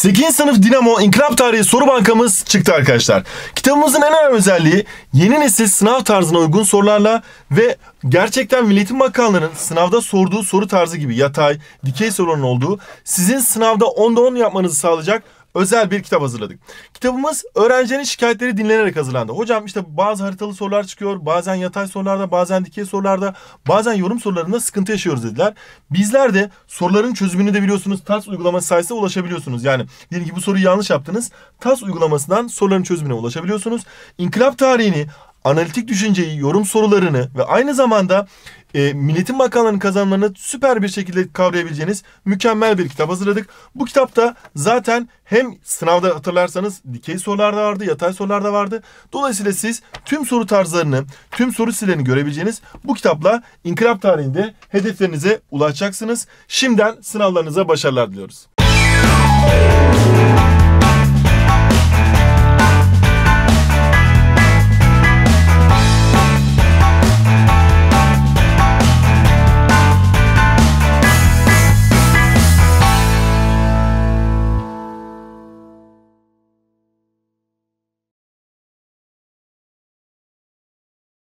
8. sınıf Dinamo İnkılap Tarihi soru bankamız çıktı arkadaşlar. Kitabımızın en önemli özelliği yeni nesil sınav tarzına uygun sorularla ve gerçekten Milli Eğitim Bakanlığı'nın sınavda sorduğu soru tarzı gibi yatay, dikey soruların olduğu sizin sınavda 10'da 10 yapmanızı sağlayacak özel bir kitap hazırladık. Kitabımız öğrencilerin şikayetleri dinlenerek hazırlandı. Hocam işte bazı haritalı sorular çıkıyor, bazen yatay sorularda, bazen dikey sorularda, bazen yorum sorularında sıkıntı yaşıyoruz dediler. Bizler de soruların çözümünü de biliyorsunuz TAS uygulaması sayesinde ulaşabiliyorsunuz. Yani diyelim ki bu soruyu yanlış yaptınız. TAS uygulamasından soruların çözümüne ulaşabiliyorsunuz. İnkılap tarihini, analitik düşünceyi, yorum sorularını ve aynı zamanda e, Milletin Bakanlığı'nın kazanımlarını süper bir şekilde kavrayabileceğiniz mükemmel bir kitap hazırladık. Bu kitapta zaten hem sınavda hatırlarsanız dikey sorular da vardı, yatay sorular da vardı. Dolayısıyla siz tüm soru tarzlarını, tüm soru stillerini görebileceğiniz bu kitapla inkılap tarihinde hedeflerinize ulaşacaksınız. Şimdiden sınavlarınıza başarılar diliyoruz.